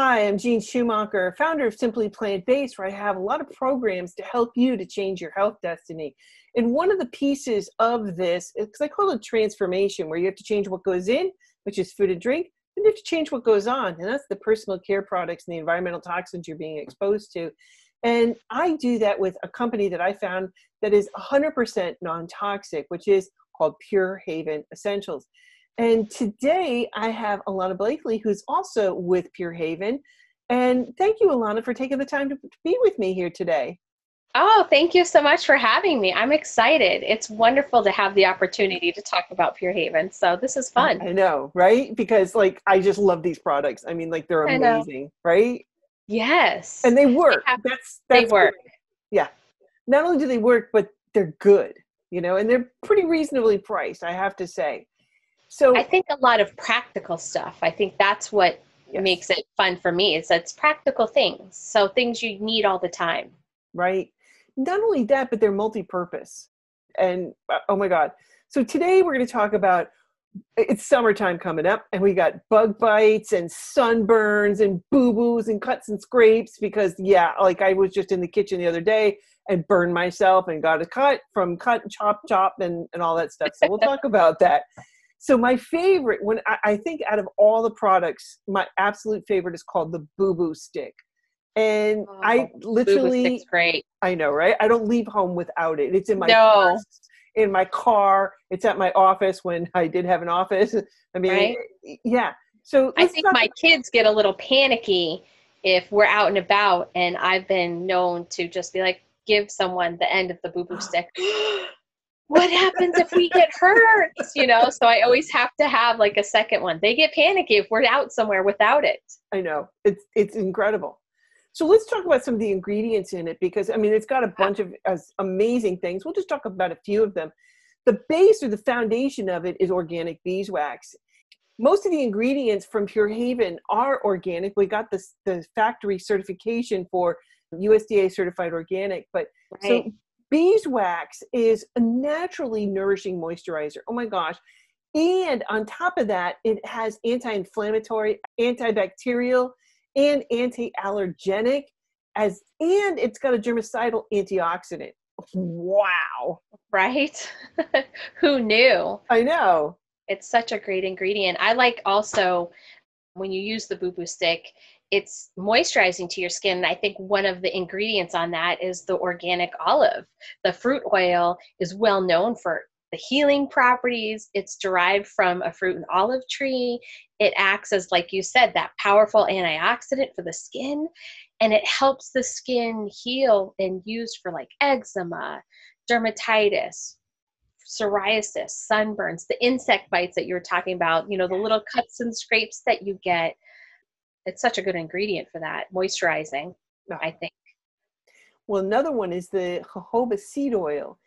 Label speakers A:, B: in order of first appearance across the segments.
A: Hi, I'm Jeanne Schumacher, founder of Simply Plant Based, where I have a lot of programs to help you to change your health destiny. And one of the pieces of this, because I call it transformation, where you have to change what goes in, which is food and drink, and you have to change what goes on, and that's the personal care products and the environmental toxins you're being exposed to. And I do that with a company that I found that is 100% non toxic, which is called Pure Haven Essentials. And today I have Alana Blakely, who's also with Pure Haven. And thank you, Alana, for taking the time to be with me here today.
B: Oh, thank you so much for having me. I'm excited. It's wonderful to have the opportunity to talk about Pure Haven. So this is fun.
A: I know, right? Because like I just love these products. I mean, like they're amazing, right?
B: Yes.
A: And they work. They have, that's, that's
B: they work.
A: Good. Yeah. Not only do they work, but they're good, you know, and they're pretty reasonably priced, I have to say.
B: So I think a lot of practical stuff. I think that's what yes. makes it fun for me is that it's practical things. So things you need all the time.
A: Right. Not only that, but they're multi-purpose. And uh, oh my God. So today we're going to talk about it's summertime coming up and we got bug bites and sunburns and boo-boos and cuts and scrapes because yeah like i was just in the kitchen the other day and burned myself and got a cut from cut chop chop and, and all that stuff so we'll talk about that so my favorite, when I, I think out of all the products, my absolute favorite is called the Boo Boo Stick. And oh, I literally,
B: great.
A: I know, right? I don't leave home without it. It's in my no. purse, in my car. It's at my office when I did have an office. I mean, right? yeah. So
B: I think my kids get a little panicky if we're out and about, and I've been known to just be like, give someone the end of the boo boo stick. What happens if we get hurt? You know, so I always have to have like a second one. They get panicky if we're out somewhere without it.
A: I know. It's it's incredible. So let's talk about some of the ingredients in it because I mean it's got a bunch of uh, amazing things. We'll just talk about a few of them. The base or the foundation of it is organic beeswax. Most of the ingredients from Pure Haven are organic. We got this the factory certification for USDA certified organic, but right. so beeswax is a naturally nourishing moisturizer. Oh my gosh. And on top of that, it has anti inflammatory, antibacterial, and anti allergenic, as and it's got a germicidal antioxidant. Wow.
B: Right? Who knew?
A: I know.
B: It's such a great ingredient. I like also when you use the boo boo stick, it's moisturizing to your skin. I think one of the ingredients on that is the organic olive. The fruit oil is well known for the healing properties. It's derived from a fruit and olive tree. It acts as, like you said, that powerful antioxidant for the skin, and it helps the skin heal and used for like eczema, dermatitis, psoriasis, sunburns, the insect bites that you were talking about, you know, the little cuts and scrapes that you get it's such a good ingredient for that moisturizing i think.
A: Well another one is the jojoba seed oil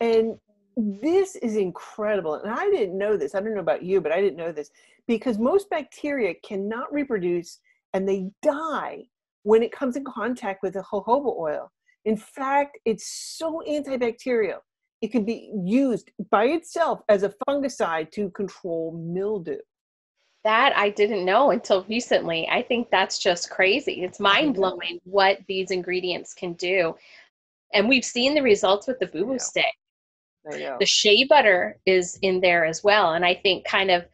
A: and this is incredible and i didn't know this i don't know about you but i didn't know this because most bacteria cannot reproduce and they die when it comes in contact with the jojoba oil. In fact it's so antibacterial it can be used by itself as a fungicide to control mildew
B: that I didn't know until recently. I think that's just crazy. It's mind blowing what these ingredients can do. And we've seen the results with the boo boo stick. The shea butter is in there as well. And I think kind of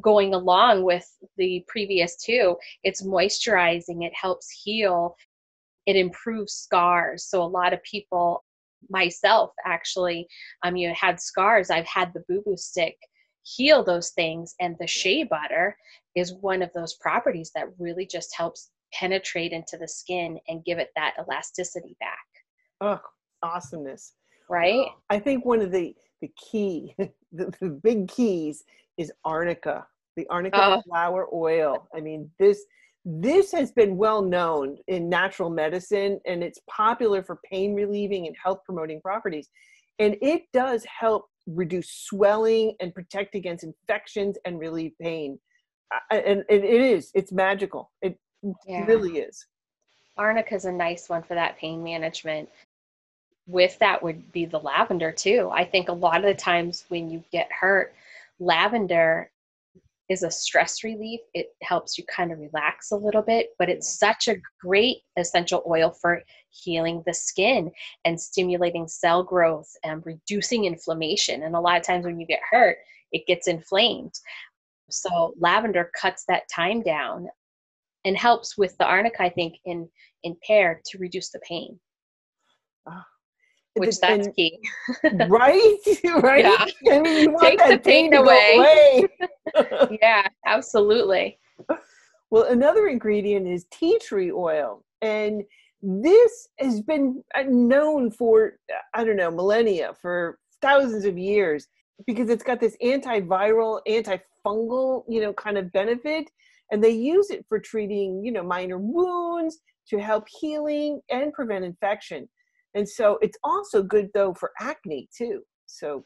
B: going along with the previous two, it's moisturizing, it helps heal, it improves scars. So a lot of people, myself actually, um, you know, had scars. I've had the boo boo stick heal those things. And the shea butter is one of those properties that really just helps penetrate into the skin and give it that elasticity back.
A: Oh, awesomeness.
B: Right?
A: I think one of the, the key, the, the big keys is arnica, the arnica oh. flower oil. I mean, this this has been well known in natural medicine and it's popular for pain relieving and health promoting properties. And it does help reduce swelling and protect against infections and relieve pain. And, it is, it's magical. It yeah. really is.
B: Arnica is a nice one for that pain management. With that would be the lavender too. I think a lot of the times when you get hurt, lavender is a stress relief. It helps you kind of relax a little bit, but it's such a great essential oil for healing the skin and stimulating cell growth and reducing inflammation. And a lot of times when you get hurt, it gets inflamed. So lavender cuts that time down and helps with the arnica, I think, in in pair to reduce the pain. Oh, which that's and, key.
A: right? right?
B: Yeah. I mean, Take the pain, pain away. away. yeah, absolutely.
A: Well, another ingredient is tea tree oil. And this has been uh, known for, I don't know, millennia, for thousands of years, because it's got this antiviral, antifungal, you know, kind of benefit. And they use it for treating, you know, minor wounds, to help healing and prevent infection. And so it's also good though for acne too. So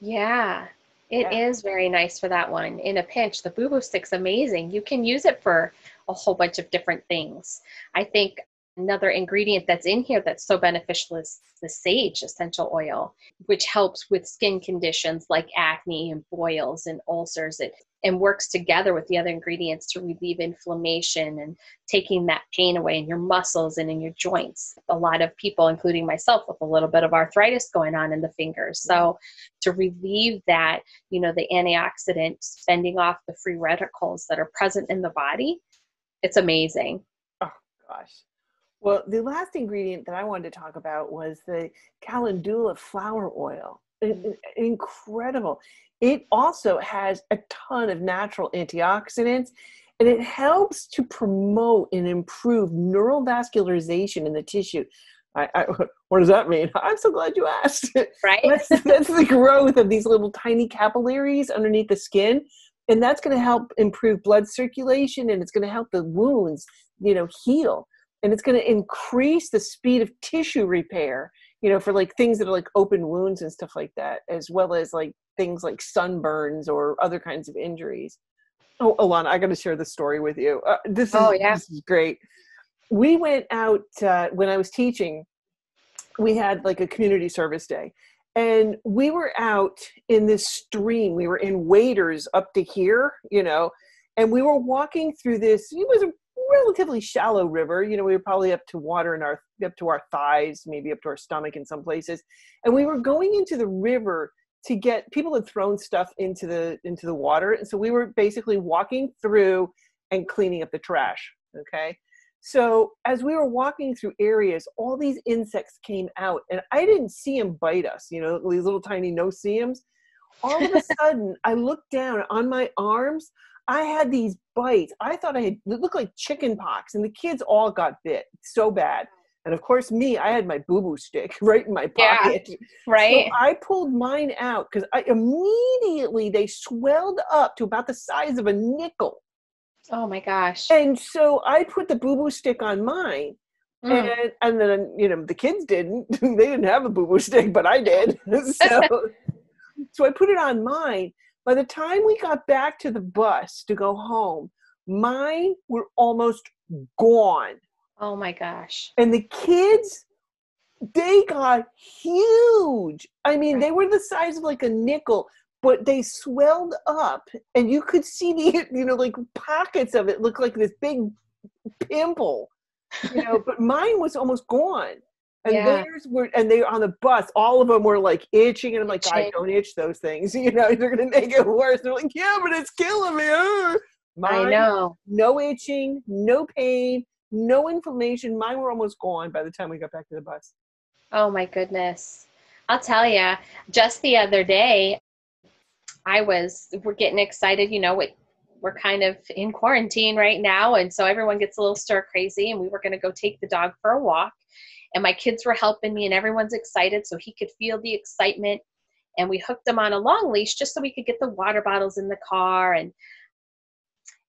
B: yeah, it yeah. is very nice for that one. In a pinch, the boo boo stick's amazing. You can use it for a whole bunch of different things. I think another ingredient that's in here that's so beneficial is the sage essential oil, which helps with skin conditions like acne and boils and ulcers. It and works together with the other ingredients to relieve inflammation and taking that pain away in your muscles and in your joints. A lot of people, including myself, with a little bit of arthritis going on in the fingers. So, to relieve that, you know, the antioxidant fending off the free radicals that are present in the body, it's amazing.
A: Oh, gosh. Well, the last ingredient that I wanted to talk about was the calendula flower oil. Mm-hmm. Incredible. It also has a ton of natural antioxidants and it helps to promote and improve neovascularization in the tissue. I, I, what does that mean? I'm so glad you asked.
B: Right.
A: that's, that's the growth of these little tiny capillaries underneath the skin. And that's going to help improve blood circulation and it's going to help the wounds, you know, heal. And it's going to increase the speed of tissue repair, you know, for like things that are like open wounds and stuff like that, as well as like things like sunburns or other kinds of injuries. Oh, Alana, I got to share the story with you. Uh, this is oh, yeah. this is great. We went out uh, when I was teaching. We had like a community service day, and we were out in this stream. We were in waders up to here, you know, and we were walking through this. It was a relatively shallow river. You know, we were probably up to water in our up to our thighs, maybe up to our stomach in some places, and we were going into the river to get people had thrown stuff into the into the water. And so we were basically walking through and cleaning up the trash okay? So as we were walking through areas all these insects came out and i didn't see them bite us you know these little tiny no-see-ums all of a sudden i looked down on my arms i had these bites i thought i had it looked like chicken pox and the kids all got bit so bad and of course, me, I had my boo boo stick right in my pocket. Yeah,
B: right.
A: So I pulled mine out because I immediately they swelled up to about the size of a nickel.
B: Oh my gosh.
A: And so I put the boo boo stick on mine. Mm. And and then you know the kids didn't. they didn't have a boo boo stick, but I did. so so I put it on mine. By the time we got back to the bus to go home, mine were almost gone.
B: Oh my gosh.
A: And the kids, they got huge. I mean, they were the size of like a nickel, but they swelled up and you could see the, you know, like pockets of it look like this big pimple, you know, but mine was almost gone. And yeah. theirs were, and they on the bus, all of them were like itching, and I'm like, God, don't itch those things. You know, they're gonna make it worse. They're like, yeah, but it's killing me.
B: Mine, I know.
A: No itching, no pain, no inflammation. Mine were almost gone by the time we got back to the bus.
B: Oh my goodness. I'll tell you, just the other day, I was, we're getting excited, you know, we're kind of in quarantine right now. And so everyone gets a little stir crazy. And we were going to go take the dog for a walk. And my kids were helping me, and everyone's excited so he could feel the excitement. And we hooked him on a long leash just so we could get the water bottles in the car. And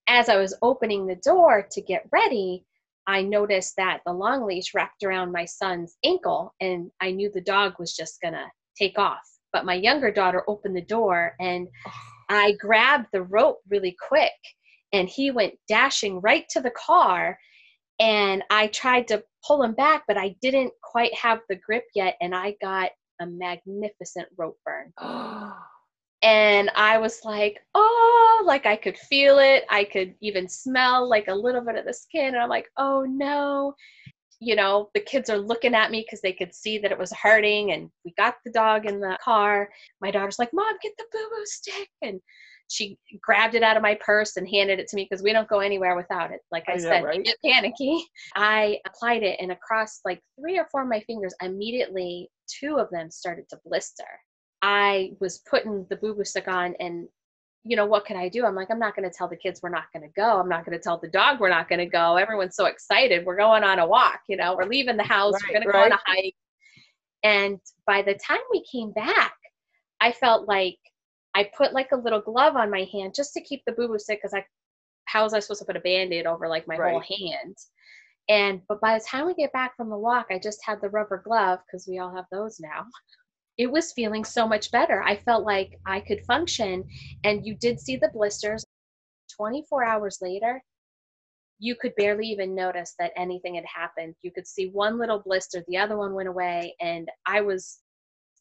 B: as I was opening the door to get ready, I noticed that the long leash wrapped around my son's ankle, and I knew the dog was just gonna take off. But my younger daughter opened the door, and oh. I grabbed the rope really quick, and he went dashing right to the car. And I tried to pull him back, but I didn't quite have the grip yet, and I got a magnificent rope burn. And I was like, oh, like I could feel it. I could even smell like a little bit of the skin. And I'm like, oh no. You know, the kids are looking at me because they could see that it was hurting. And we got the dog in the car. My daughter's like, Mom, get the boo boo stick. And she grabbed it out of my purse and handed it to me because we don't go anywhere without it. Like I, I said, right? get panicky. I applied it and across like three or four of my fingers, immediately two of them started to blister. I was putting the boo boo stick on and you know, what could I do? I'm like, I'm not going to tell the kids we're not going to go. I'm not going to tell the dog we're not going to go. Everyone's so excited. We're going on a walk, you know, we're leaving the house, right, we're going right. to go on a hike. And by the time we came back, I felt like I put like a little glove on my hand just to keep the boo boo stick because I, how was I supposed to put a band aid over like my right. whole hand? And but by the time we get back from the walk, I just had the rubber glove because we all have those now. It was feeling so much better. I felt like I could function, and you did see the blisters. 24 hours later, you could barely even notice that anything had happened. You could see one little blister, the other one went away, and I was,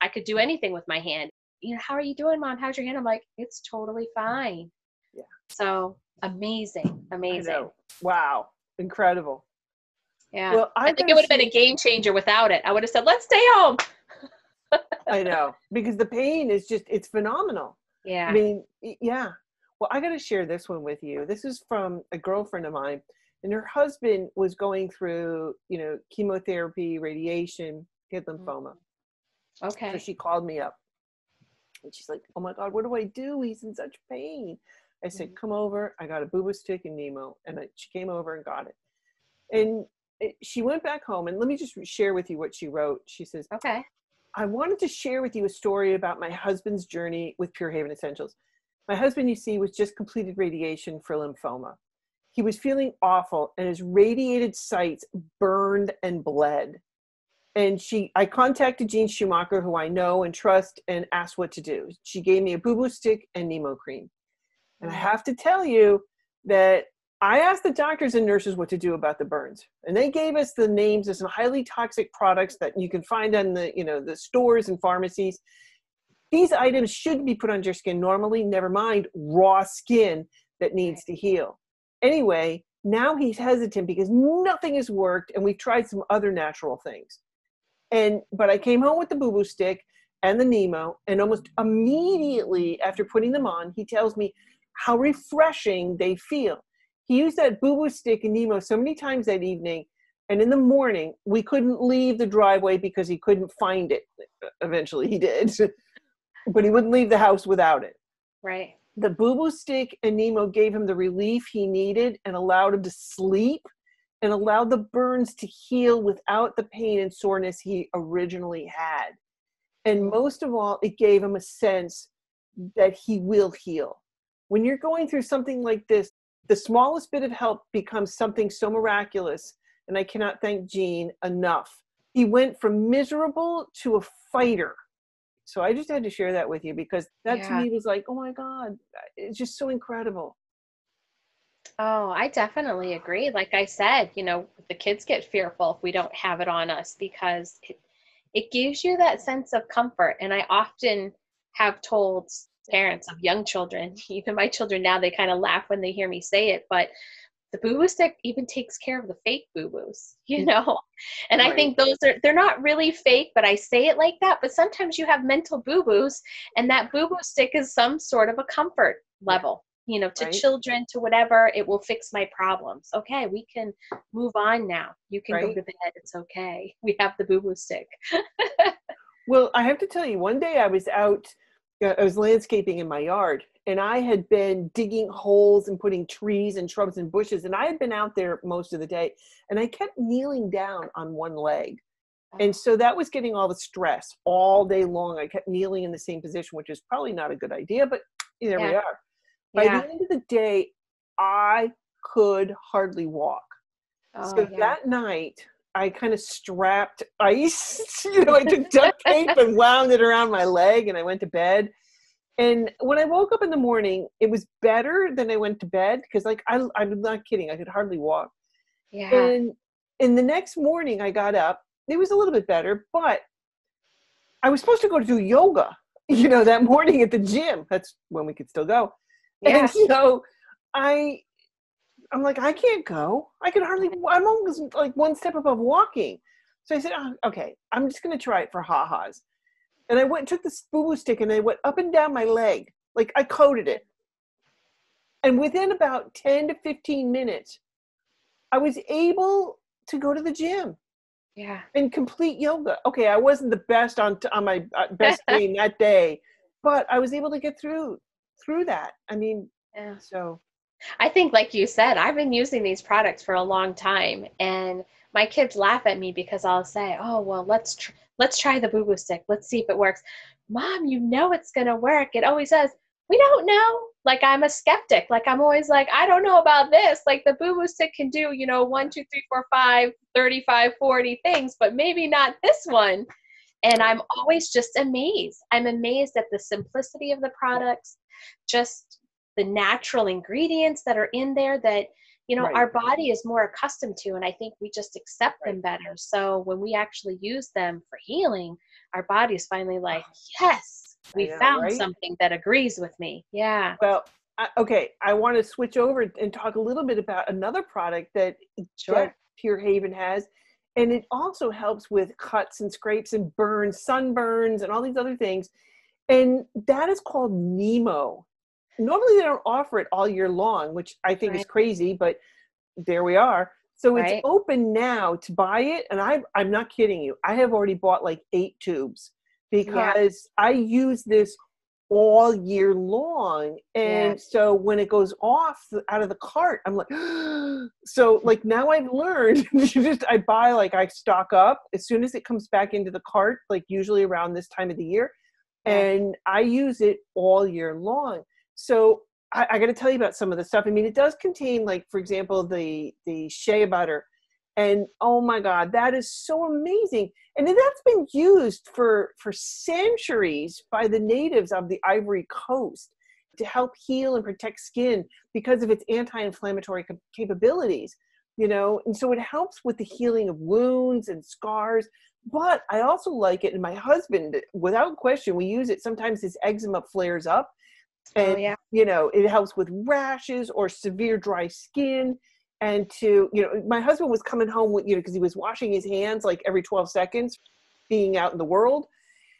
B: I could do anything with my hand you know, how are you doing, mom? How's your hand? I'm like, it's totally fine. Yeah. So amazing, amazing.
A: Wow, incredible.
B: Yeah. Well, I think it would have been a game changer without it. I would have said, let's stay home.
A: I know because the pain is just, it's phenomenal.
B: Yeah.
A: I mean, yeah. Well, I got to share this one with you. This is from a girlfriend of mine, and her husband was going through, you know, chemotherapy, radiation, he had mm-hmm. lymphoma.
B: Okay.
A: So she called me up and she's like, oh my God, what do I do? He's in such pain. I said, mm-hmm. come over. I got a boo stick and Nemo. And I, she came over and got it. And it, she went back home. And let me just share with you what she wrote. She says,
B: okay.
A: I wanted to share with you a story about my husband's journey with Pure Haven Essentials. My husband, you see, was just completed radiation for lymphoma. He was feeling awful, and his radiated sites burned and bled and she i contacted jeanne schumacher who i know and trust and asked what to do. She gave me a boo boo stick and nemo cream. And i mm. have to tell you that i asked the doctors and nurses what to do about the burns. And they gave us the names of some highly toxic products that you can find on the you know the stores and pharmacies. These items should be put on your skin normally never mind raw skin that needs to heal. Anyway now he's hesitant because nothing has worked and we've tried some other natural things and but I came home with the boo boo stick and the Nemo, and almost immediately after putting them on, he tells me how refreshing they feel. He used that boo boo stick and Nemo so many times that evening, and in the morning we couldn't leave the driveway because he couldn't find it. Eventually, he did, but he wouldn't leave the house without it.
B: Right.
A: The boo boo stick and Nemo gave him the relief he needed and allowed him to sleep and allowed the burns to heal without the pain and soreness he originally had. And most of all, it gave him a sense that he will heal. When you're going through something like this, the smallest bit of help becomes something so miraculous. And I cannot thank Jeanne enough. He went from miserable to a fighter. So I just had to share that with you because that yeah. to me was like, oh my God, it's just so incredible.
B: Oh, I definitely agree. Like I said, you know, the kids get fearful if we don't have it on us because it, it gives you that sense of comfort. And I often have told parents of young children, even my children now, they kind of laugh when they hear me say it, but the boo boo stick even takes care of the fake boo boos, you know? And right. I think those are, they're not really fake, but I say it like that. But sometimes you have mental boo boos, and that boo boo stick is some sort of a comfort level you know, to right. children, to whatever, it will fix my problems. Okay, we can move on now. You can right. go to bed. It's okay. We have the boo boo stick.
A: well, I have to tell you, one day I was out, uh, I was landscaping in my yard, and I had been digging holes and putting trees and shrubs and bushes, and I had been out there most of the day, and I kept kneeling down on one leg. And oh. so that was getting all the stress all day long. I kept kneeling in the same position, which is probably not a good idea, but there yeah. we are. By yeah. the end of the day, I could hardly walk. Oh, so yeah. that night, I kind of strapped ice. you know, I took duct tape and wound it around my leg, and I went to bed. And when I woke up in the morning, it was better than I went to bed because, like, I, I'm not kidding, I could hardly walk.
B: Yeah.
A: And in the next morning, I got up. It was a little bit better, but I was supposed to go to do yoga you know, that morning at the gym. That's when we could still go.
B: Yeah.
A: And so I I'm like, I can't go. I can hardly I'm almost like one step above walking. So I said, oh, okay, I'm just gonna try it for ha-has. And I went took this boo-boo stick and I went up and down my leg. Like I coated it. And within about 10 to 15 minutes, I was able to go to the gym
B: Yeah.
A: and complete yoga. Okay, I wasn't the best on on my uh, best game that day, but I was able to get through through that. I mean,
B: Yeah.
A: so
B: I think, like you said, I've been using these products for a long time, and my kids laugh at me because I'll say, "Oh, well, let's tr- let's try the boo boo stick. Let's see if it works." Mom, you know it's gonna work. It always says, "We don't know." Like I'm a skeptic. Like I'm always like, "I don't know about this." Like the boo boo stick can do, you know, one, two, three, four, five, 35, 40 things, but maybe not this one. And I'm always just amazed. I'm amazed at the simplicity of the products, just the natural ingredients that are in there that you know
A: Right.
B: our body is more accustomed to and i think we just accept them better so when we actually use them for healing our body's finally oh, like yes we
A: know,
B: found
A: right?
B: something that agrees with me yeah
A: well, I, okay. I want to switch over and talk a little bit about another product that
B: sure
A: that Pure Haven has, and it also helps with cuts and scrapes and burns, sunburns, and all these other things. And that is called Nemo. Normally, they don't offer it all year long, which I think is crazy, but there we are. So it's open now to buy it, and I I'm not kidding you. I have already bought like eight tubes because I use this all year long, and
B: Yeah.
A: so when it goes off out of the cart, I'm like, so like now I've learned. you just I buy like I stock up as soon as it comes back into the cart, like usually around this time of the year,
B: Yeah.
A: And I use it all year long. So I, I got to tell you about some of the stuff. I mean, it does contain, like, for example, the the shea butter, and oh my God, that is so amazing. And that's been used for for centuries by the natives of the Ivory Coast to help heal and protect skin because of its anti-inflammatory cap- capabilities. You know, and so it helps with the healing of wounds and scars. But I also like it, and my husband, without question, we use it. Sometimes his eczema flares up, oh, and
B: oh yeah.
A: you know it helps with rashes or severe dry skin and to you know my husband was coming home with you know because he was washing his hands like every 12 seconds being out in the world.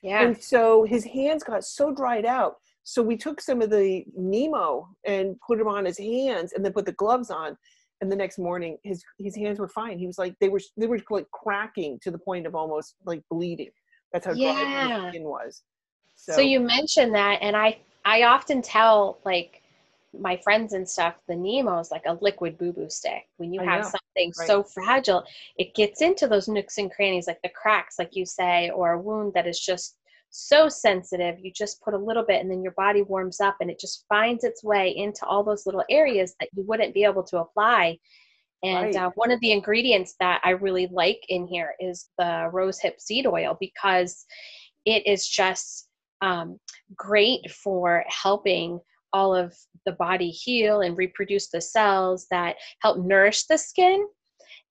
B: Yeah.
A: And so his hands got so dried out so we took some of the nemo and put them on his hands and then put the gloves on and the next morning his his hands were fine. He was like they were they were like cracking to the point of almost like bleeding. That's how dry his skin was.
B: So you mentioned that and i i often tell like my friends and stuff the nemo is like a liquid boo boo stick. When you
A: I
B: have
A: know,
B: something
A: right.
B: so fragile it gets into those nooks and crannies like the cracks like you say or a wound that is just so sensitive you just put a little bit and then your body warms up and it just finds its way into all those little areas that you wouldn't be able to apply and
A: Right.
B: uh, one of the ingredients that i really like in here is the rose hip seed oil because it is just um, great for helping all of the body heal and reproduce the cells that help nourish the skin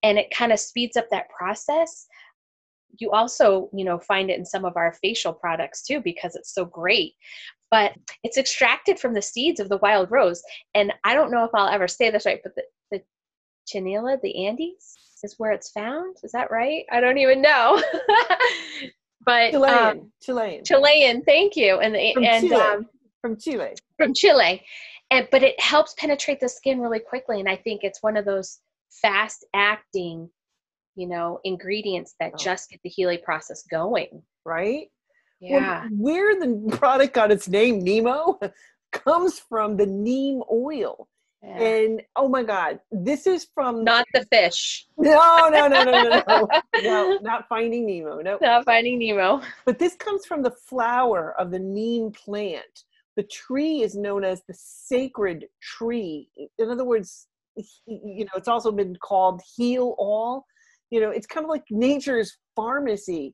B: and it kind of speeds up that process you also you know find it in some of our facial products too because it's so great but it's extracted from the seeds of the wild rose and i don't know if i'll ever say this right but the, the chinilla the andes is where it's found is that right i don't even know but
A: Chilean,
B: um,
A: Chilean,
B: chilean thank you and the,
A: From
B: and
A: Chile.
B: um,
A: from Chile.
B: from Chile. And but it helps penetrate the skin really quickly. And I think it's one of those fast acting, you know, ingredients that
A: Oh.
B: just get the healing process going.
A: right? Well,
B: Yeah.
A: where the product got its name, Nemo, comes from the neem oil.
B: yeah.
A: And oh my God, this is from
B: Not the fish.
A: no, no, no, no, no, no, no, not Finding Nemo. No,
B: Not finding Nemo.
A: but this comes from the flower of the neem plant. The tree is known as the sacred tree. In other words, you know, it's also been called heal all. You know, it's kind of like nature's pharmacy.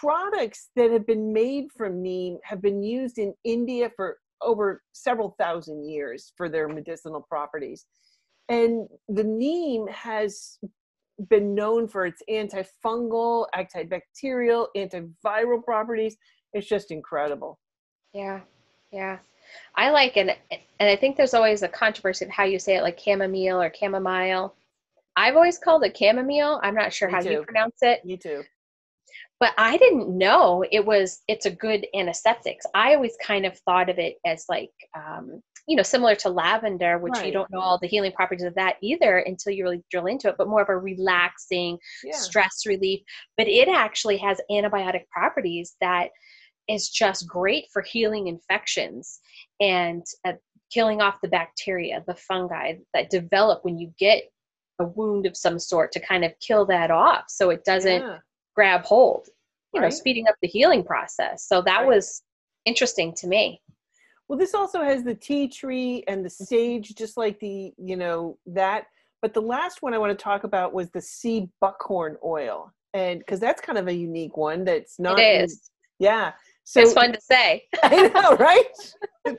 A: Products that have been made from neem have been used in India for over several thousand years for their medicinal properties. And the neem has been known for its antifungal, antibacterial, antiviral properties. It's just incredible.
B: Yeah, yeah. I like it, and I think there's always a controversy of how you say it, like chamomile or chamomile. I've always called it chamomile. I'm not sure Me how too. you pronounce it.
A: Me too.
B: But I didn't know it was. It's a good antiseptic. I always kind of thought of it as like, um, you know, similar to lavender, which right. you don't know all the healing properties of that either until you really drill into it. But more of a relaxing, yeah. stress relief. But it actually has antibiotic properties that is just great for healing infections and uh, killing off the bacteria, the fungi that develop when you get a wound of some sort to kind of kill that off so it doesn't yeah. grab hold, you right. know, speeding up the healing process. So that right. was interesting to me.
A: Well, this also has the tea tree and the mm-hmm. sage, just like the, you know, that. But the last one I want to talk about was the sea buckhorn oil. And because that's kind of a unique one that's not.
B: It is.
A: yeah.
B: So it's fun to say.
A: I know, right?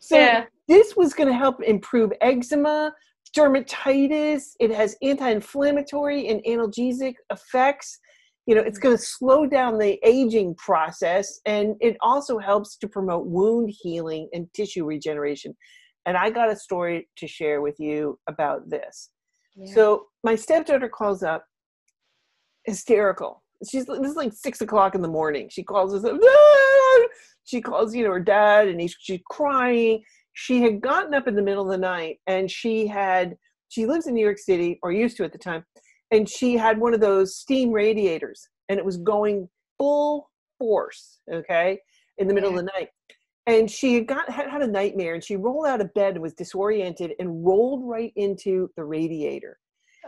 A: so yeah. this was going to help improve eczema, dermatitis. It has anti-inflammatory and analgesic effects. You know, it's mm-hmm. going to slow down the aging process, and it also helps to promote wound healing and tissue regeneration. And I got a story to share with you about this. Yeah. So my stepdaughter calls up hysterical she's this is like six o'clock in the morning. She calls us up. She calls, you know, her dad, and he's she's crying. She had gotten up in the middle of the night, and she had she lives in New York City or used to at the time, and she had one of those steam radiators, and it was going full force. Okay, in the middle yeah. of the night, and she had got had, had a nightmare, and she rolled out of bed and was disoriented and rolled right into the radiator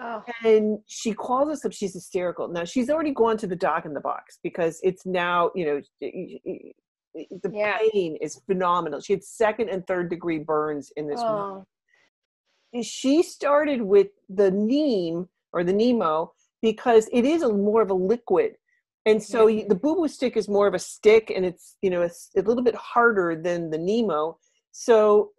A: Oh. And she calls us up. She's hysterical. Now she's already gone to the doc in the box because it's now, you know, the yeah. pain is phenomenal. She had second and third degree burns in this oh. She started with the neem or the Nemo because it is a more of a liquid. And so yeah. the boo boo stick is more of a stick and it's, you know, it's a little bit harder than the Nemo. So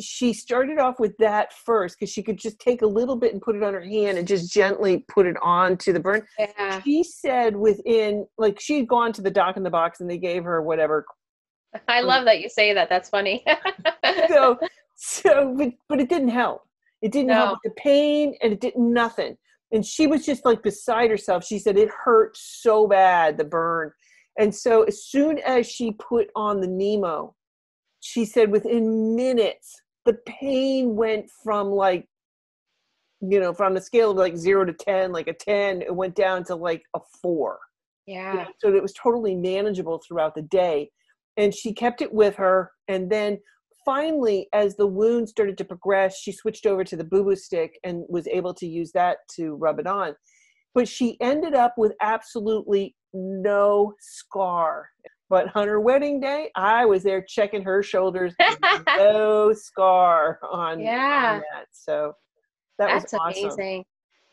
A: she started off with that first because she could just take a little bit and put it on her hand and just gently put it on to the burn. Yeah. She said within like she'd gone to the doc in the box and they gave her whatever.
B: I love that you say that. That's funny.
A: so so but, but it didn't help. It didn't no. help the pain and it did nothing. And she was just like beside herself. She said it hurt so bad, the burn. And so as soon as she put on the Nemo, she said within minutes the pain went from like you know from the scale of like zero to ten like a 10 it went down to like a four.
B: Yeah. you know,
A: so it was totally manageable throughout the day and she kept it with her and then finally as the wound started to progress she switched over to the boo boo stick and was able to use that to rub it on. But she ended up with absolutely no scar but on her wedding day, I was there checking her shoulders. no scar on, yeah. On that. So that
B: that's
A: was awesome.
B: amazing.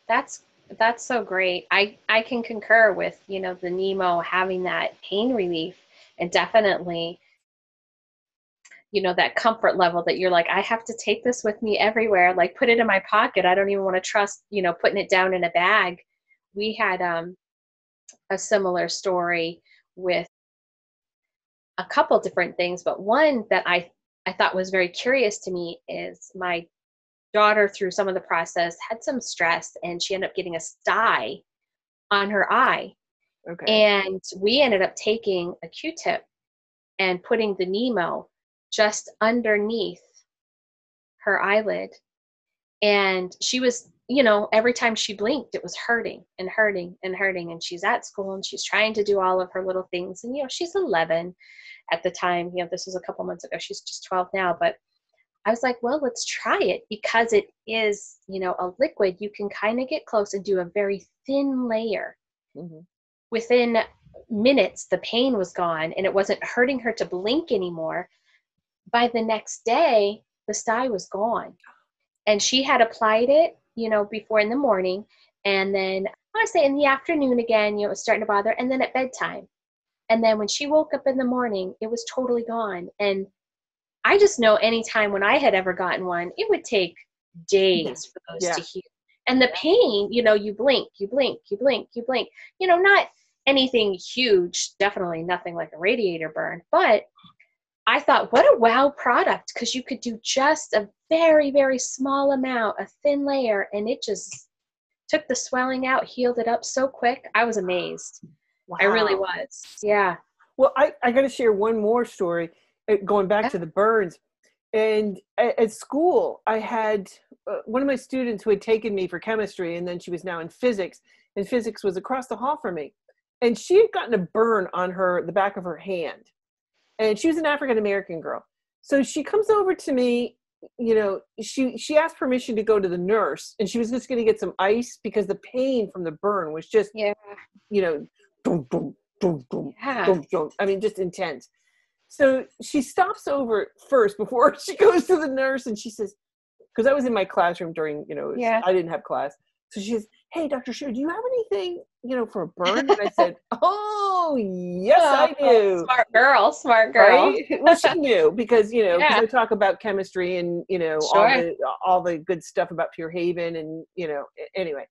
B: That's that's so great. I I can concur with you know the Nemo having that pain relief and definitely you know that comfort level that you're like I have to take this with me everywhere. Like put it in my pocket. I don't even want to trust you know putting it down in a bag. We had um a similar story with a couple different things, but one that I I thought was very curious to me is my daughter through some of the process had some stress and she ended up getting a sty on her eye. Okay. And we ended up taking a Q-tip and putting the Nemo just underneath her eyelid. And she was, you know, every time she blinked, it was hurting and hurting and hurting. And she's at school and she's trying to do all of her little things. And, you know, she's 11 at the time. You know, this was a couple months ago. She's just 12 now, but I was like, well, let's try it because it is, you know, a liquid. You can kind of get close and do a very thin layer. Mm-hmm. Within minutes, the pain was gone and it wasn't hurting her to blink anymore. By the next day, the sty was gone. And she had applied it, you know, before in the morning. And then I say in the afternoon again, you know, it was starting to bother. And then at bedtime. And then when she woke up in the morning, it was totally gone. And I just know any time when I had ever gotten one, it would take days for those yeah. to heal. And the pain, you know, you blink, you blink, you blink, you blink. You know, not anything huge, definitely nothing like a radiator burn. But I thought, what a wow product because you could do just a very, very small amount, a thin layer, and it just took the swelling out, healed it up so quick. I was amazed. Wow. I really was. Yeah.
A: Well, I, I got to share one more story uh, going back yeah. to the burns. And at, at school, I had uh, one of my students who had taken me for chemistry, and then she was now in physics, and physics was across the hall from me. And she had gotten a burn on her, the back of her hand. And she was an African American girl. So she comes over to me you know she she asked permission to go to the nurse and she was just going to get some ice because the pain from the burn was just
B: yeah
A: you know boom, boom, boom, boom, yeah. boom, boom. i mean just intense so she stops over first before she goes to the nurse and she says because i was in my classroom during you know yeah. i didn't have class so she says hey dr Shu, do you have anything you know for a burn and i said oh yes oh, i do
B: smart girl smart girl
A: right? well she knew because you know yeah. i talk about chemistry and you know sure. all the all the good stuff about pure haven and you know anyway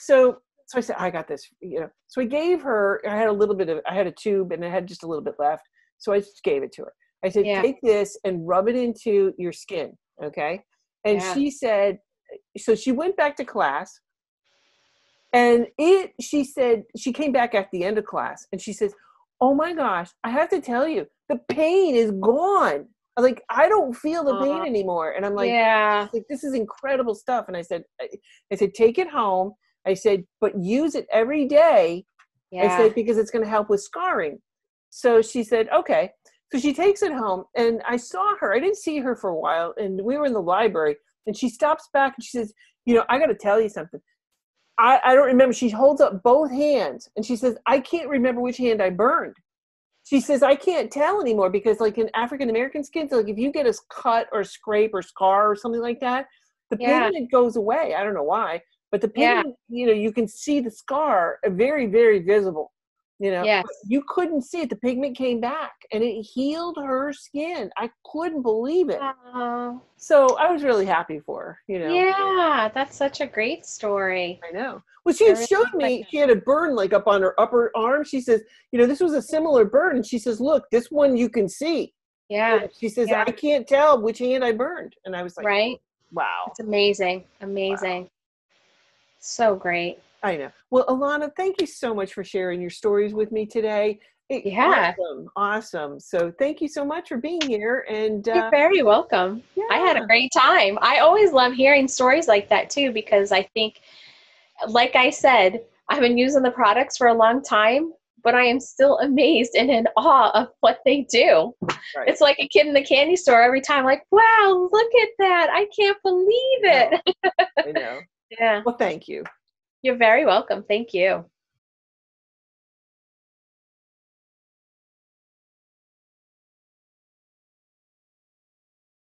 A: so so i said i got this you know so i gave her i had a little bit of i had a tube and i had just a little bit left so i just gave it to her i said yeah. take this and rub it into your skin okay and yeah. she said so she went back to class and it, she said, she came back at the end of class and she says, Oh my gosh, I have to tell you, the pain is gone. Like, I don't feel the pain uh, anymore. And I'm like,
B: yeah,
A: like, this is incredible stuff. And I said, I, I said, take it home. I said, but use it every day. Yeah. I said, because it's going to help with scarring. So she said, okay. So she takes it home and I saw her. I didn't see her for a while and we were in the library and she stops back and she says, you know, I got to tell you something. I, I don't remember. She holds up both hands and she says, I can't remember which hand I burned. She says, I can't tell anymore because, like in African American skins, like if you get a cut or scrape or scar or something like that, the yeah. pigment goes away. I don't know why, but the pigment, yeah. you know, you can see the scar very, very visible you know
B: yes.
A: you couldn't see it the pigment came back and it healed her skin. I couldn't believe it. Uh, so i was really happy for her you know.
B: Yeah that's such a great story.
A: I know. Well she had showed me she had a burn like up on her upper arm. She says you know this was a similar burn. And she says look this one you can see.
B: Yeah.
A: She says
B: yeah.
A: i can't tell which hand i burned. And i was like
B: right.
A: Wow.
B: It's amazing. Amazing. Wow. so great
A: I know. Well, Alana, thank you so much for sharing your stories with me today.
B: It, yeah.
A: Awesome. Awesome. So thank you so much for being here. And
B: uh, you're very welcome. Yeah. I had a great time. I always love hearing stories like that too, because I think, like I said, I've been using the products for a long time, but I am still amazed and in awe of what they do. Right. It's like a kid in the candy store every time, like, wow, look at that. I can't believe it.
A: I know. I know.
B: yeah.
A: Well, thank you.
B: You're very welcome. Thank you.